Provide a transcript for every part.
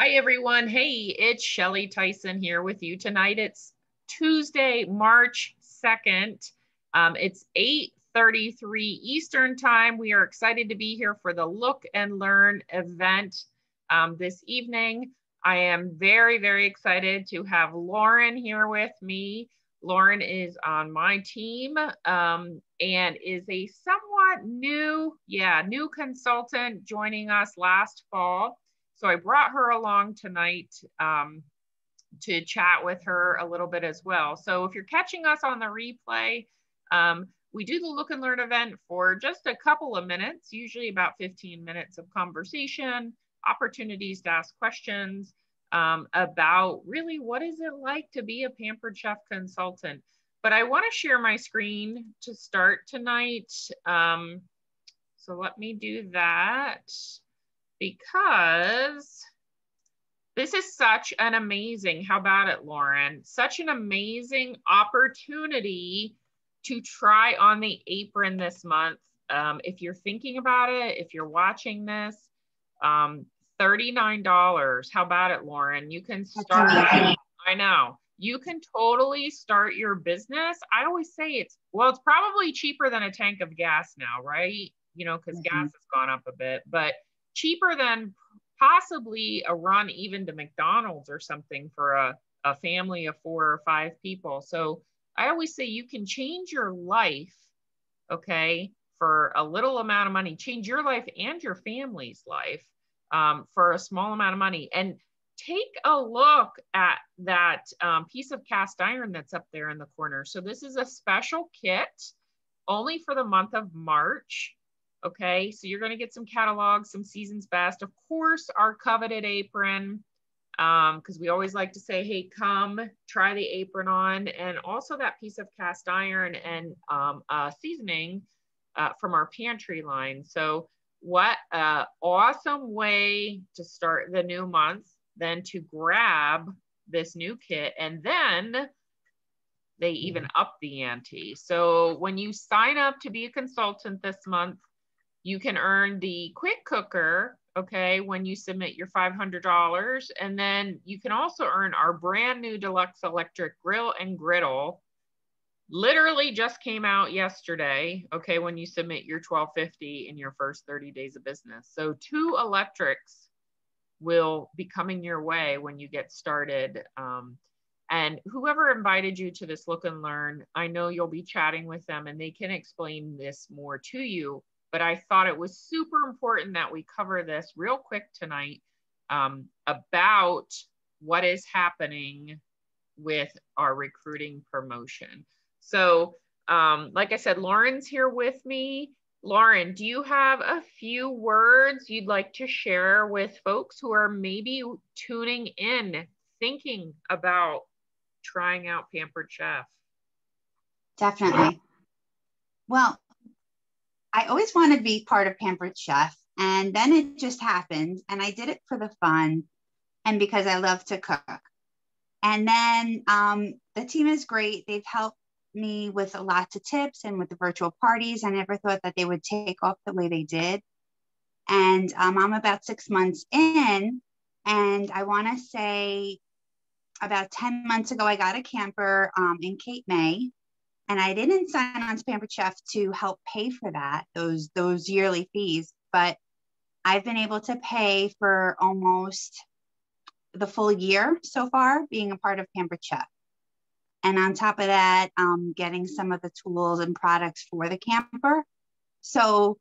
Hi, everyone. Hey, it's Shelly Tyson here with you tonight. It's Tuesday, March 2nd. Um, it's 8.33 Eastern Time. We are excited to be here for the Look and Learn event um, this evening. I am very, very excited to have Lauren here with me. Lauren is on my team um, and is a somewhat new, yeah, new consultant joining us last fall. So I brought her along tonight um, to chat with her a little bit as well. So if you're catching us on the replay, um, we do the look and learn event for just a couple of minutes, usually about 15 minutes of conversation, opportunities to ask questions um, about really what is it like to be a pampered chef consultant. But I want to share my screen to start tonight. Um, so let me do that because this is such an amazing, how about it, Lauren? Such an amazing opportunity to try on the apron this month. Um, if you're thinking about it, if you're watching this, um, $39. How about it, Lauren? You can start. I know. You can totally start your business. I always say it's, well, it's probably cheaper than a tank of gas now, right? You know, because mm -hmm. gas has gone up a bit, but cheaper than possibly a run even to McDonald's or something for a, a family of four or five people. So I always say you can change your life, okay, for a little amount of money, change your life and your family's life um, for a small amount of money. And take a look at that um, piece of cast iron that's up there in the corner. So this is a special kit only for the month of March. Okay, so you're going to get some catalogs, some season's best. Of course, our coveted apron, because um, we always like to say, hey, come try the apron on. And also that piece of cast iron and um, uh, seasoning uh, from our pantry line. So what a awesome way to start the new month than to grab this new kit and then they even mm-hmm. up the ante. So when you sign up to be a consultant this month, you can earn the quick cooker, okay, when you submit your $500. And then you can also earn our brand new deluxe electric grill and griddle. Literally just came out yesterday, okay, when you submit your 1250 in your first 30 days of business. So two electrics will be coming your way when you get started. Um, and whoever invited you to this look and learn, I know you'll be chatting with them and they can explain this more to you but I thought it was super important that we cover this real quick tonight um, about what is happening with our recruiting promotion. So, um, like I said, Lauren's here with me. Lauren, do you have a few words you'd like to share with folks who are maybe tuning in, thinking about trying out Pampered Chef? Definitely. Well, I always wanted to be part of Pampered Chef. And then it just happened. And I did it for the fun and because I love to cook. And then um, the team is great. They've helped me with lots of tips and with the virtual parties. I never thought that they would take off the way they did. And um, I'm about six months in. And I want to say about 10 months ago, I got a camper um, in Cape May and I didn't sign on to Pampered Chef to help pay for that, those those yearly fees, but I've been able to pay for almost the full year so far being a part of Pampered Chef. And on top of that, um, getting some of the tools and products for the camper. So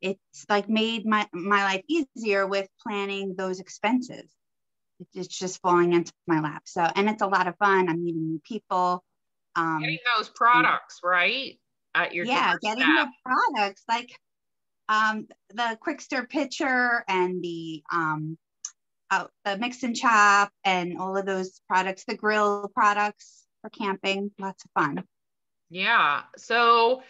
it's like made my, my life easier with planning those expenses. It's just falling into my lap. So, and it's a lot of fun. I'm meeting new people. Um, getting those products right at your yeah, getting the products like um, the quick stir pitcher and the um, uh, the mix and chop and all of those products, the grill products for camping, lots of fun. Yeah. So,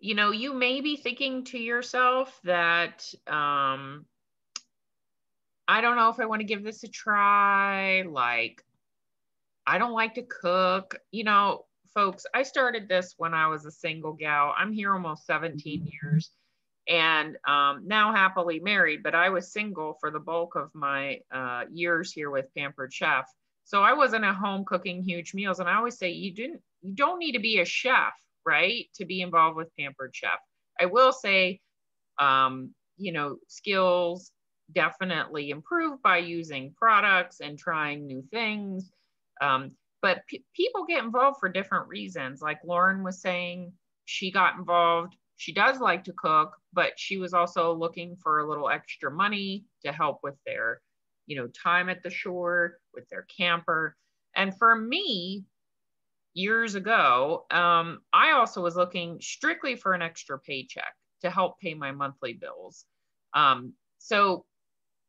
you know, you may be thinking to yourself that um, I don't know if I want to give this a try. Like, I don't like to cook. You know, folks, I started this when I was a single gal. I'm here almost 17 mm-hmm. years. and um, now happily married, but I was single for the bulk of my uh, years here with Pampered Chef. So I wasn't at home cooking huge meals. And I always say you didn't, you don't need to be a chef, right, to be involved with Pampered Chef. I will say, um, you know, skills definitely improve by using products and trying new things. Um, but people get involved for different reasons. Like Lauren was saying, she got involved. She does like to cook, but she was also looking for a little extra money to help with their, you know, time at the shore with their camper. And for me, years ago, um, I also was looking strictly for an extra paycheck to help pay my monthly bills. Um, so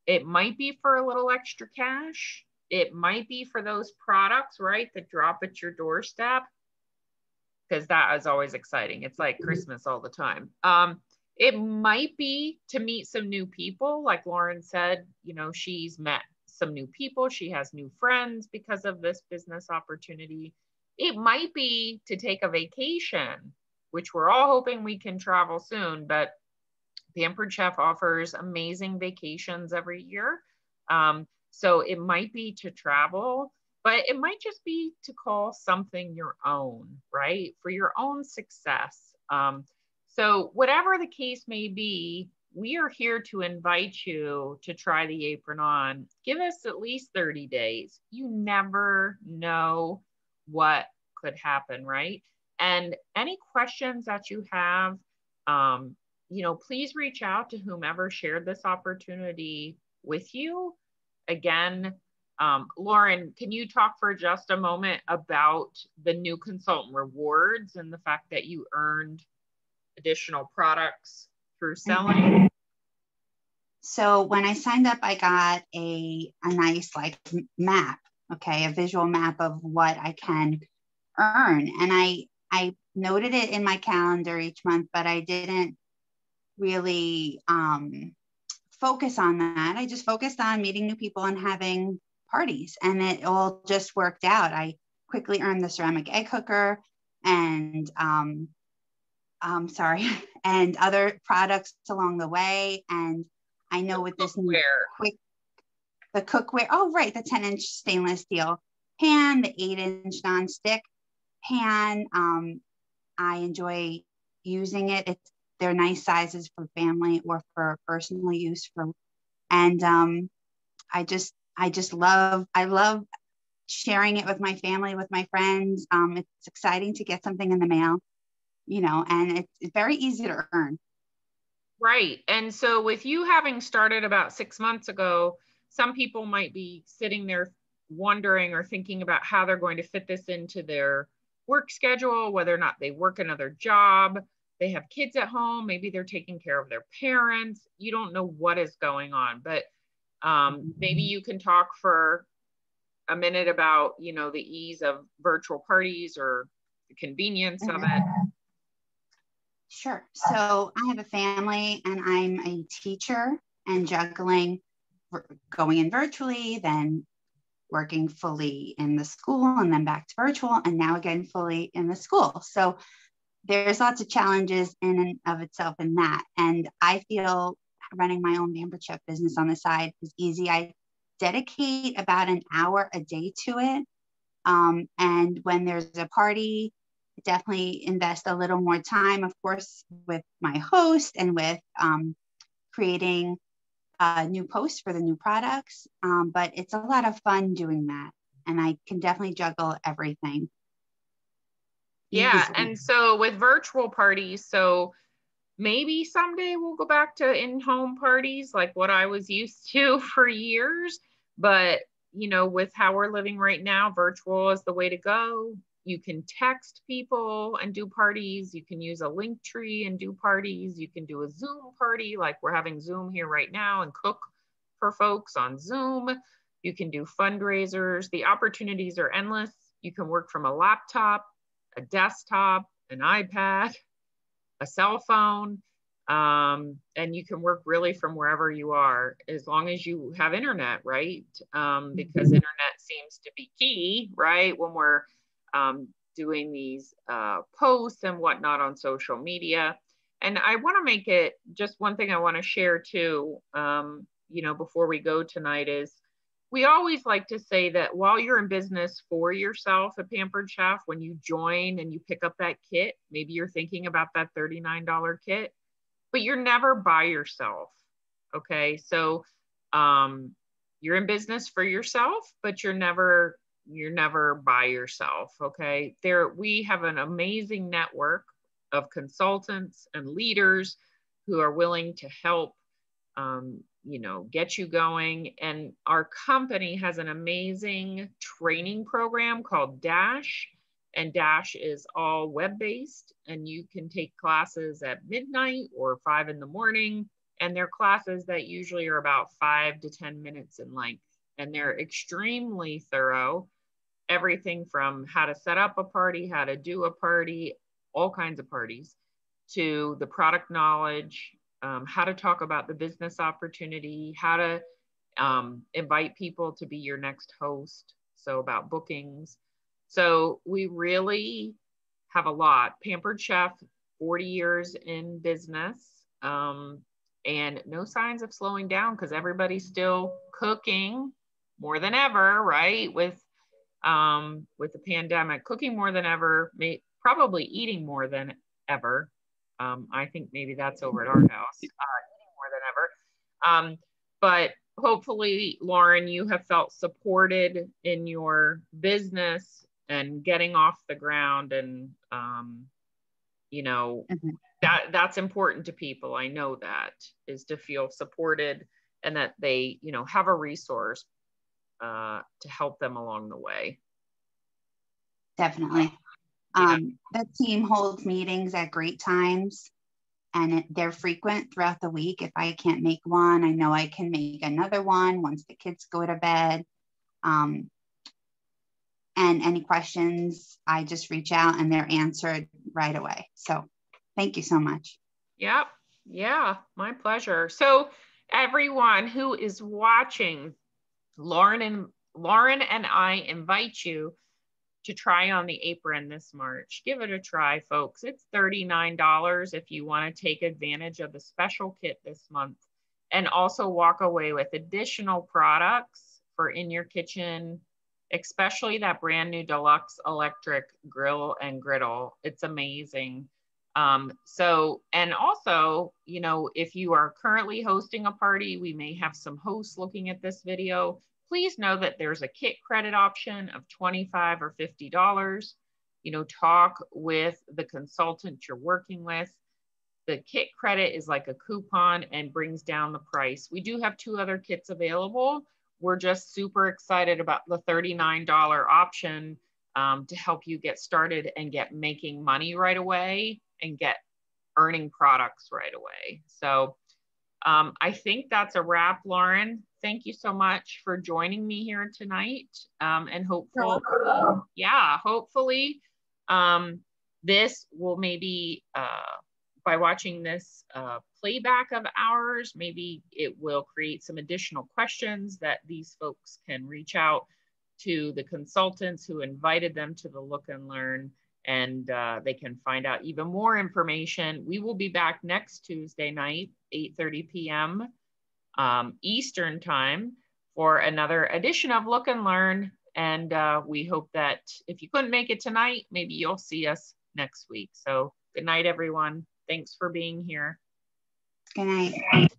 it might be for a little extra cash. It might be for those products, right, that drop at your doorstep, because that is always exciting. It's like Christmas all the time. Um, it might be to meet some new people. Like Lauren said, you know, she's met some new people. She has new friends because of this business opportunity. It might be to take a vacation, which we're all hoping we can travel soon, but Pampered Chef offers amazing vacations every year. Um, so it might be to travel, but it might just be to call something your own, right? For your own success. Um, so, whatever the case may be, we are here to invite you to try the apron on. Give us at least 30 days. You never know what could happen, right? And any questions that you have, um, you know, please reach out to whomever shared this opportunity with you. Again, um, Lauren, can you talk for just a moment about the new consultant rewards and the fact that you earned additional products through selling? So when I signed up, I got a, a nice like map, okay, a visual map of what I can earn. And I I noted it in my calendar each month, but I didn't really um, focus on that. I just focused on meeting new people and having parties, and it all just worked out. I quickly earned the ceramic egg cooker and um, um, sorry, and other products along the way. And I know the with this new quick, the cookware, oh, right, the 10 inch stainless steel pan, the eight inch non-stick pan. Um, I enjoy using it. It's they're nice sizes for family or for personal use for and um, i just i just love i love sharing it with my family with my friends. Um, it's exciting to get something in the mail you know and it's, it's very easy to earn. Right. And so with you having started about six months ago some people might be sitting there wondering or thinking about how they're going to fit this into their work schedule whether or not they work another job they have kids at home maybe they're taking care of their parents you don't know what is going on but um, maybe you can talk for a minute about you know the ease of virtual parties or the convenience of it. Sure. So i have a family and i'm a teacher and juggling going in virtually then working fully in the school and then back to virtual and now again fully in the school. So there's lots of challenges in and of itself in that. And I feel running my own Chef business on the side is easy. I dedicate about an hour a day to it. Um, and when there's a party, definitely invest a little more time, of course, with my host and with um, creating uh, new posts for the new products. Um, but it's a lot of fun doing that. And I can definitely juggle everything. Yeah. And so with virtual parties, so maybe someday we'll go back to in home parties like what I was used to for years. But, you know, with how we're living right now, virtual is the way to go. You can text people and do parties. You can use a link tree and do parties. You can do a Zoom party like we're having Zoom here right now and cook for folks on Zoom. You can do fundraisers. The opportunities are endless. You can work from a laptop a desktop, an iPad, a cell phone, um, and you can work really from wherever you are as long as you have internet, right? Um, because mm-hmm. internet seems to be key, right? When we're um, doing these uh, posts and whatnot on social media. and I want to make it just one thing I want to share too, um, you know, before we go tonight is we always like to say that while you're in business for yourself at Pampered Chef, when you join and you pick up that kit, maybe you're thinking about that $39 kit, but you're never by yourself. Okay. So um, you're in business for yourself, but you're never you're never by yourself. Okay. There we have an amazing network of consultants and leaders who are willing to help um, you know get you going. And our company has an amazing training program called dash and dash is all web based and you can take classes at midnight or five in the morning and they're classes that usually are about five to ten minutes in length and they're extremely thorough. Everything from how to set up a party how to do a party all kinds of parties to the product knowledge, um, how to talk about the business opportunity, how to um, invite people to be your next host. So, about bookings. So, we really have a lot. Pampered Chef, 40 years in business, um, and no signs of slowing down because everybody's still cooking more than ever, right? With um, with the pandemic, cooking more than ever, may, probably eating more than ever. Um, I think maybe that's over at our house, uh, more than ever. Um, but hopefully, Lauren, you have felt supported in your business and getting off the ground and um, you know mm-hmm. that that's important to people i know that is to feel supported and that they you know have a resource uh, to help them along the way definitely um, the team holds meetings at great times and they're frequent throughout the week. If I can't make one, I know I can make another one once the kids go to bed. Um, and any questions, I just reach out and they're answered right away. So thank you so much. Yep. Yeah, my pleasure. So everyone who is watching, Lauren and Lauren and I invite you to try on the apron this March. Give it a try, folks. It's $39 if you want to take advantage of the special kit this month and also walk away with additional products for in your kitchen, especially that brand new deluxe electric grill and griddle. It's amazing. Um, so, and also, you know, if you are currently hosting a party, we may have some hosts looking at this video please know that there's a kit credit option of 25 or $50. You know, talk with the consultant you're working with. The kit credit is like a coupon and brings down the price. We do have two other kits available. We're just super excited about the $39 option um, to help you get started and get making money right away and get earning products right away. So um, I think that's a wrap, Lauren thank you so much for joining me here tonight. Um, and hopefully, yeah, hopefully um, this will maybe, uh, by watching this uh, playback of ours, maybe it will create some additional questions that these folks can reach out to the consultants who invited them to the Look and Learn and uh, they can find out even more information. We will be back next Tuesday night, 8.30 p.m um, Eastern time for another edition of Look and Learn. And uh, we hope that if you couldn't make it tonight, maybe you'll see us next week. So good night, everyone. Thanks for being here. Good night.